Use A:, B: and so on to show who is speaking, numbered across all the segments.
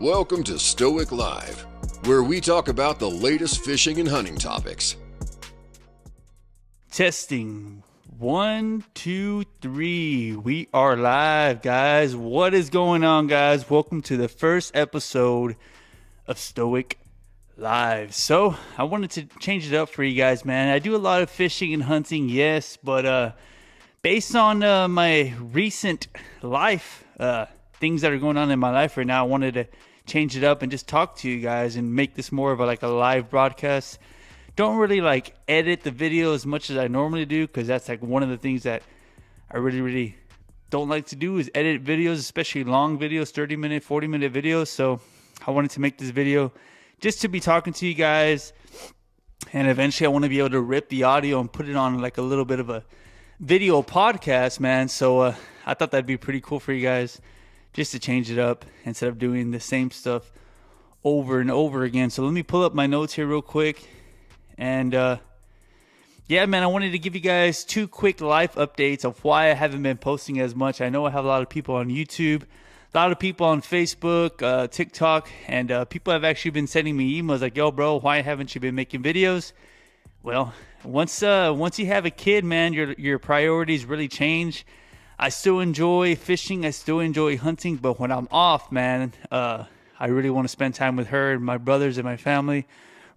A: Welcome to Stoic Live, where we talk about the latest fishing and hunting topics.
B: Testing. One, two, three. We are live, guys. What is going on, guys? Welcome to the first episode of Stoic Live. So, I wanted to change it up for you guys, man. I do a lot of fishing and hunting, yes, but uh based on uh, my recent life, uh things that are going on in my life right now, I wanted to change it up and just talk to you guys and make this more of a, like a live broadcast. Don't really like edit the video as much as I normally do because that's like one of the things that I really really don't like to do is edit videos, especially long videos, 30 minute, 40 minute videos. So I wanted to make this video just to be talking to you guys. And eventually I want to be able to rip the audio and put it on like a little bit of a video podcast, man. So uh, I thought that'd be pretty cool for you guys just to change it up instead of doing the same stuff over and over again. So let me pull up my notes here real quick. And uh, yeah, man, I wanted to give you guys two quick life updates of why I haven't been posting as much. I know I have a lot of people on YouTube, a lot of people on Facebook, uh, TikTok, and uh, people have actually been sending me emails like, "Yo, bro, why haven't you been making videos?" Well, once uh, once you have a kid, man, your your priorities really change I still enjoy fishing. I still enjoy hunting, but when I'm off, man, uh, I really want to spend time with her and my brothers and my family.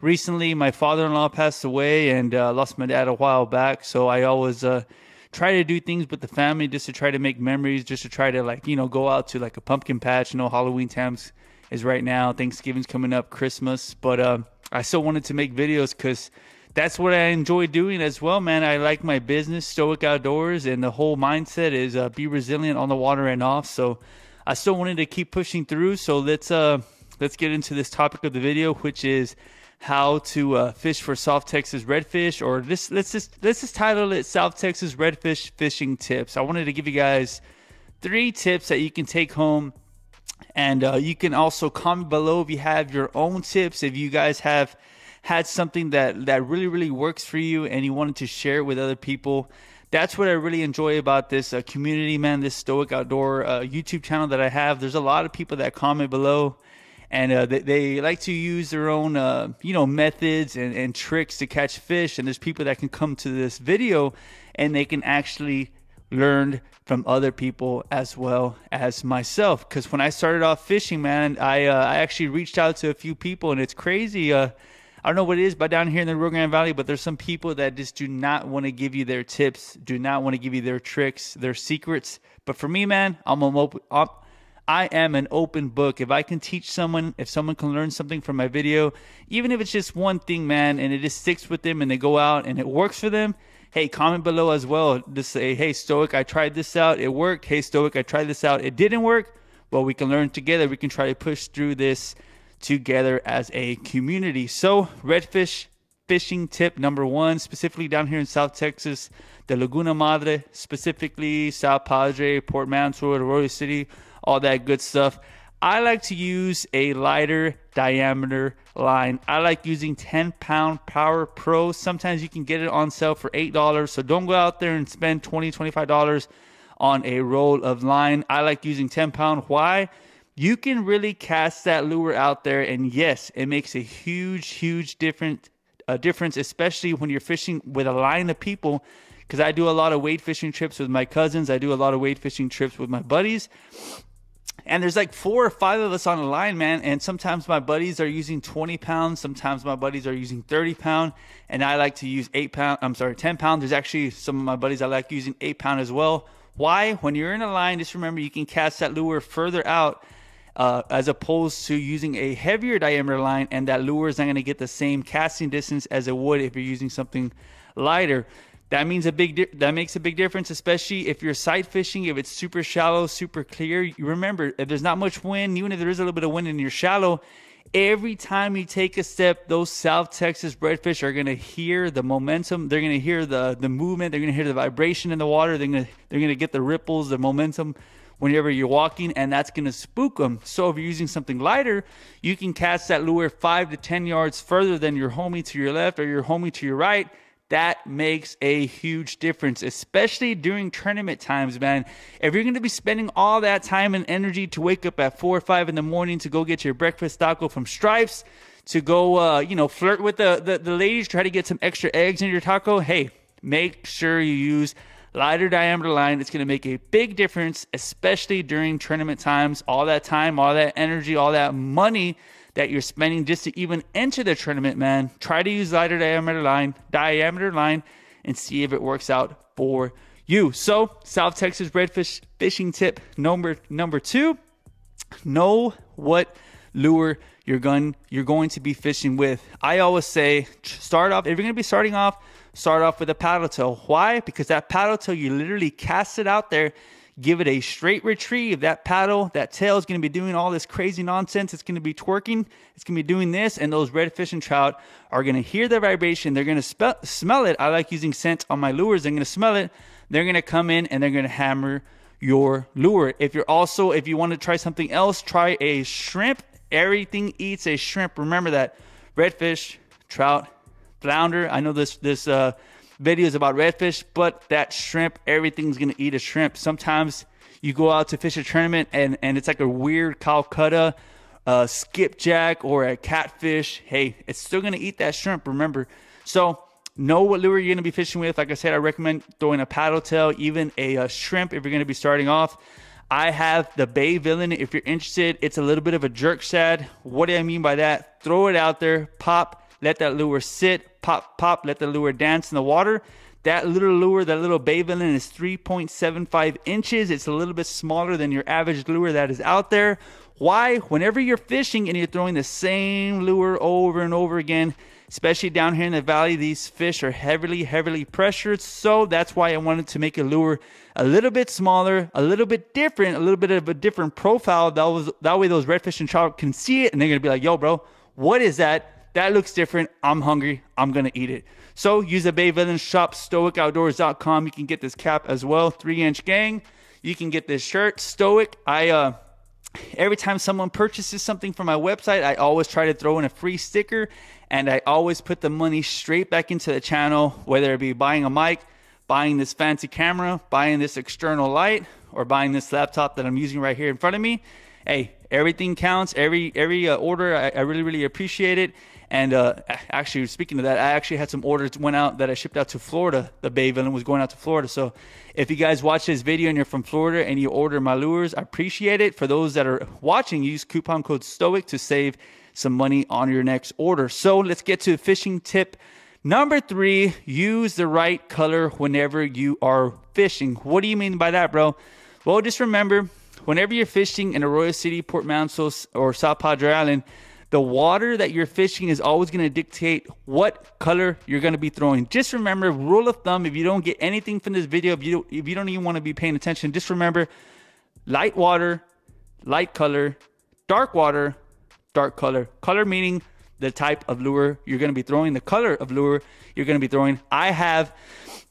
B: Recently, my father-in-law passed away and uh, lost my dad a while back, so I always uh, try to do things with the family just to try to make memories, just to try to like you know go out to like a pumpkin patch. You know, Halloween times is right now, Thanksgiving's coming up, Christmas, but uh, I still wanted to make videos because that's what I enjoy doing as well, man. I like my business, Stoic Outdoors, and the whole mindset is uh, be resilient on the water and off. So I still wanted to keep pushing through. So let's uh let's get into this topic of the video, which is how to uh, fish for South Texas redfish, or this let's just let's just title it South Texas redfish fishing tips. I wanted to give you guys three tips that you can take home. And uh, you can also comment below if you have your own tips. If you guys have had something that that really really works for you and you wanted to share it with other people that's what I really enjoy about this uh, community, man. This Stoic Outdoor uh, YouTube channel that I have. There's a lot of people that comment below, and uh, they, they, like to use their own, uh, you know, methods and, and tricks to catch fish. And there's people that can come to this video, and they can actually learn from other people as well as myself. Because when I started off fishing, man, I uh, I actually reached out to a few people, and it's crazy uh, I don't know what it is, but down here in the Rio Grande Valley, but there's some people that just do not want to give you their tips, do not want to give you their tricks, their secrets. But for me, man, I'm a open, I am I am an open book. If I can teach someone, if someone can learn something from my video, even if it's just one thing, man, and it just sticks with them and they go out and it works for them, hey, comment below as well. Just say, hey, Stoic, I tried this out. It worked. Hey, Stoic, I tried this out. It didn't work. Well, we can learn together. We can try to push through this together as a community. So, redfish fishing tip number one, specifically down here in South Texas, the Laguna Madre, specifically South Padre, Port Mansfield, Arroyo City, all that good stuff. I like to use a lighter diameter line. I like using 10 pound Power Pro. Sometimes you can get it on sale for $8. So don't go out there and spend $20, $25 on a roll of line. I like using 10 pound. Why? You can really cast that lure out there and yes it makes a huge huge different a difference especially when you're fishing with a line of people because i do a lot of wade fishing trips with my cousins. I do a lot of wade fishing trips with my buddies. And there's like four or five of us on a line man and sometimes my buddies are using 20 pounds sometimes my buddies are using 30 pound and i like to use 8 pound i'm sorry 10 pound. There's actually some of my buddies i like using 8 pound as well. Why? When you're in a line just remember you can cast that lure further out uh, as opposed to using a heavier diameter line, and that lure is not going to get the same casting distance as it would if you're using something lighter. That means a big di- that makes a big difference, especially if you're sight fishing. If it's super shallow, super clear. You remember, if there's not much wind, even if there is a little bit of wind and you're shallow, every time you take a step, those South Texas redfish are gonna hear the momentum. They're gonna hear the the movement. They're gonna hear the vibration in the water. They're gonna they're gonna get the ripples, the momentum whenever you're walking, and that's going to spook them. So if you're using something lighter, you can cast that lure five to 10 yards further than your homie to your left or your homie to your right. that makes a huge difference, especially during tournament times, man. If you're going to be spending all that time and energy to wake up at four or five in the morning to go get your breakfast taco from Stripes, to go, uh, you know, flirt with the, the, the ladies, try to get some extra eggs in your taco, hey, make sure you use lighter diameter line. It's going to make a big difference, especially during tournament times. All that time, all that energy, all that money that you're spending just to even enter the tournament, man. Try to use lighter diameter line, diameter line, and see if it works out for you. So, South Texas redfish fishing tip number number two: know what lure you're going you're going to be fishing with. I always say start off if you're going to be starting off, start off with a paddle tail. Why? Because that paddle tail you literally cast it out there give it a straight retrieve. That paddle, that tail is going to be doing all this crazy nonsense. It's going to be twerking. It's going to be doing this, and those redfish and trout are going to hear the vibration. They're going to spe- smell it. I like using scent on my lures. They're going to smell it. They're going to come in and they're going to hammer your lure. If you're also, if you want to try something else, try a shrimp. Everything eats a shrimp. Remember that redfish, trout, flounder. I know this this uh, videos about redfish, but that shrimp, everything's gonna eat a shrimp. Sometimes you go out to fish a tournament and, and it's like a weird calcutta, uh, skipjack, or a catfish. Hey, it's still gonna eat that shrimp, remember. So know what lure you're gonna be fishing with. Like I said, I recommend throwing a paddle tail, even a, a shrimp if you're gonna be starting off. I have the Bay Villain. If you're interested, it's a little bit of a jerk shad. What do I mean by that? Throw it out there, pop, let that lure sit, pop, pop, let the lure dance in the water. That little lure, that little Bay is 3.75 inches. It's a little bit smaller than your average lure that is out there. Why? Whenever you're fishing and you're throwing the same lure over and over again, especially down here in the valley, these fish are heavily, heavily pressured. So that's why I wanted to make a lure a little bit smaller, a little bit different, a little bit of a different profile. That was that way those redfish and trout can see it and they're gonna be like, yo, bro, what is that? That looks different. I'm hungry. I'm going to eat it. So use the Bay Villain shop, stoicoutdoors.com. You can get this cap as well, three inch gang. You can get this shirt, Stoic. I, uh, every time someone purchases something from my website, I always try to throw in a free sticker and I always put the money straight back into the channel, whether it be buying a mic, buying this fancy camera, buying this external light, or buying this laptop that I'm using right here in front of me. Hey, everything counts. Every every uh, order, I, I really really appreciate it. And uh, actually, speaking of that, I actually had some orders went out that I shipped out to Florida. The Bay Villain was going out to Florida. So if you guys watch this video and you're from Florida and you order my lures, I appreciate it. For those that are watching, use coupon code STOIC to save some money on your next order. So let's get to fishing tip number three. Use the right color whenever you are fishing. What do you mean by that, bro? Well, just remember, whenever you're fishing in Arroyo City, Port Mansos, or South Padre Island, the water that you're fishing is always going to dictate what color you're going to be throwing. Just remember, rule of thumb, if you don't get anything from this video, if you, if you don't even want to be paying attention, just remember light water, light color, dark water, dark color. Color meaning the type of lure you're going to be throwing, the color of lure you're going to be throwing. I have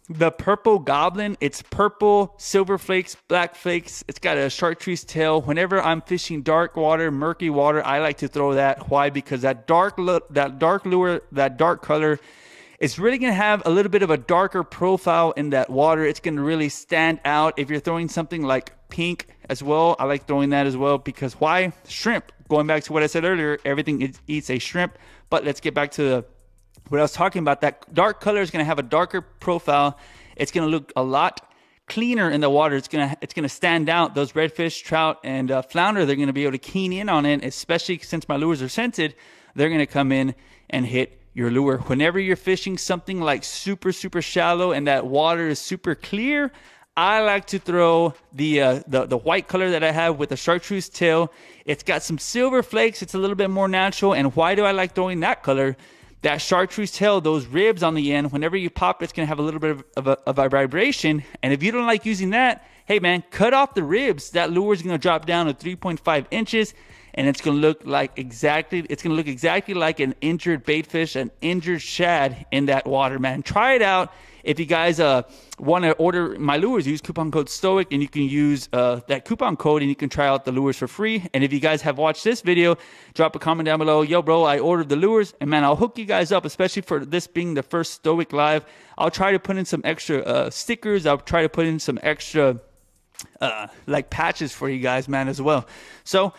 B: the purple goblin. It's purple, silver flakes, black flakes. It's got a chartreuse tail. Whenever I'm fishing dark water, murky water, I like to throw that. Why? Because that dark look, that dark lure, that dark color, it's really going to have a little bit of a darker profile in that water. It's going to really stand out. If you're throwing something like pink as well, I like throwing that as well because why? Shrimp. Going back to what I said earlier, everything eats a shrimp. But let's get back to the what I was talking about, that dark color is going to have a darker profile. It's going to look a lot cleaner in the water. It's gonna it's gonna stand out. Those redfish, trout, and uh, flounder, they're gonna be able to keen in on it. Especially since my lures are scented, they're gonna come in and hit your lure. Whenever you're fishing something like super super shallow and that water is super clear, I like to throw the uh, the the white color that I have with the chartreuse tail. It's got some silver flakes. It's a little bit more natural. And why do I like throwing that color? That chartreuse tail, those ribs on the end, whenever you pop, it's going to have a little bit of, a, of, a, vibration. And if you don't like using that, hey man, cut off the ribs. That lure is going to drop down to 3.5 inches. and it's gonna look like exactly it's gonna look exactly like an injured baitfish, an injured shad in that water, man. Try it out. If you guys uh, want to order my lures, use coupon code STOIC and you can use uh, that coupon code and you can try out the lures for free. And if you guys have watched this video, drop a comment down below. Yo, bro, I ordered the lures and man, I'll hook you guys up, especially for this being the first Stoic Live. I'll try to put in some extra uh, stickers. I'll try to put in some extra uh, like patches for you guys, man, as well. So,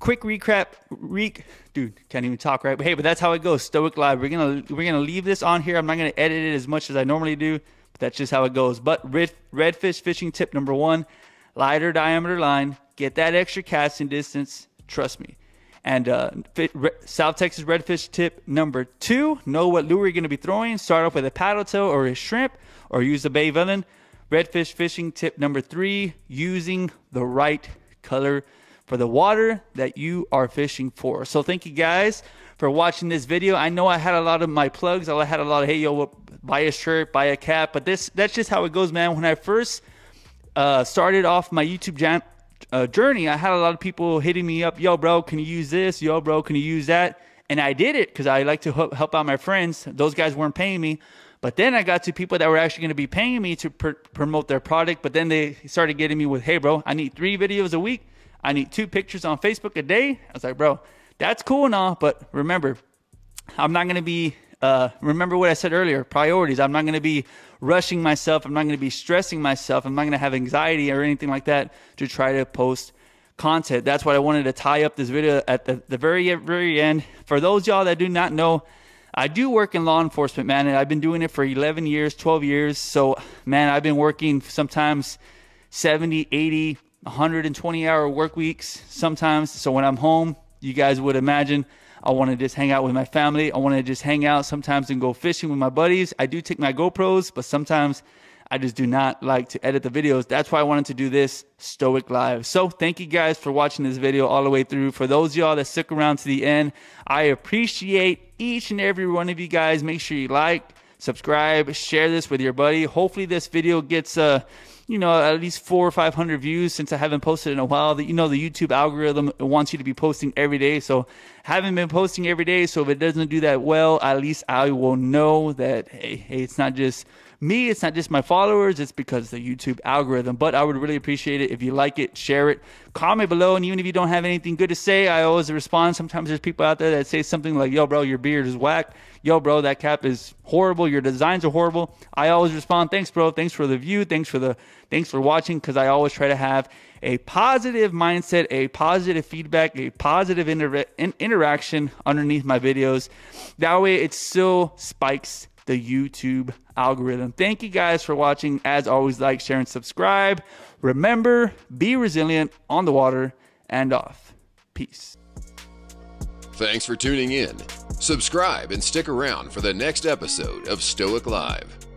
B: quick recap, reek dude, can't even talk right. But hey, but that's how it goes. Stoic Live. We're gonna we're gonna leave this on here. I'm not gonna edit it as much as I normally do, but that's just how it goes. But red redfish fishing tip number one: lighter diameter line. Get that extra casting distance. Trust me. And uh, fit, re, South Texas redfish tip number two: know what lure you're gonna be throwing. Start off with a paddle tail or a shrimp, or use a bay villain. Redfish fishing tip number three: using the right color for the water that you are fishing for. So thank you guys for watching this video. I know I had a lot of my plugs. I had a lot of hey yo, buy a shirt, buy a cap, but this that's just how it goes, man. When I first uh, started off my YouTube uh, journey, I had a lot of people hitting me up, yo, bro, can you use this? Yo, bro, can you use that? And I did it because I like to help out my friends. Those guys weren't paying me. But then I got to people that were actually going to be paying me to pr- promote their product. But then they started getting me with, hey, bro, I need three videos a week. I need two pictures on Facebook a day. I was like, bro, that's cool and all, but remember, I'm not gonna be. Uh, remember what I said earlier. Priorities. I'm not gonna be rushing myself. I'm not gonna be stressing myself. I'm not gonna have anxiety or anything like that to try to post content. That's what I wanted to tie up this video at the, the very very end. For those y'all that do not know, I do work in law enforcement, man, and I've been doing it for 11 years, 12 years. So, man, I've been working sometimes 70, 80, 120 hour work weeks sometimes. So when I'm home, you guys would imagine I want to just hang out with my family. I want to just hang out sometimes and go fishing with my buddies. I do take my GoPros, but sometimes I just do not like to edit the videos. That's why I wanted to do this Stoic Live. So thank you guys for watching this video all the way through. For those y'all that stick around to the end, I appreciate each and every one of you guys. Make sure you like, subscribe, share this with your buddy. Hopefully this video gets uh you know, at least four or five hundred views since I haven't posted in a while. That you know, the YouTube algorithm wants you to be posting every day. So haven't been posting every day. So if it doesn't do that well, at least I will know that hey, hey, it's not just me, it's not just my followers, it's because the YouTube algorithm. But I would really appreciate it if you like it, share it, comment below, and even if you don't have anything good to say, I always respond. Sometimes there's people out there that say something like, "Yo, bro, your beard is whack." Yo, bro, that cap is horrible. Your designs are horrible. I always respond, "Thanks, bro. Thanks for the view. Thanks for the thanks for watching." Because I always try to have a positive mindset, a positive feedback, a positive inter- interaction underneath my videos. That way, it still spikes the YouTube algorithm. Thank you guys for watching. As always, like, share, and subscribe. Remember, be resilient on the water and off. Peace.
A: Thanks for tuning in. Subscribe and stick around for the next episode of Stoic Live.